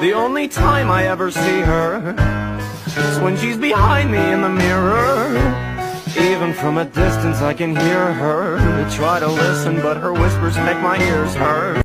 The only time I ever see her is when she's behind me in the mirror. Even from a distance I can hear her I Try to listen but her whispers make my ears hurt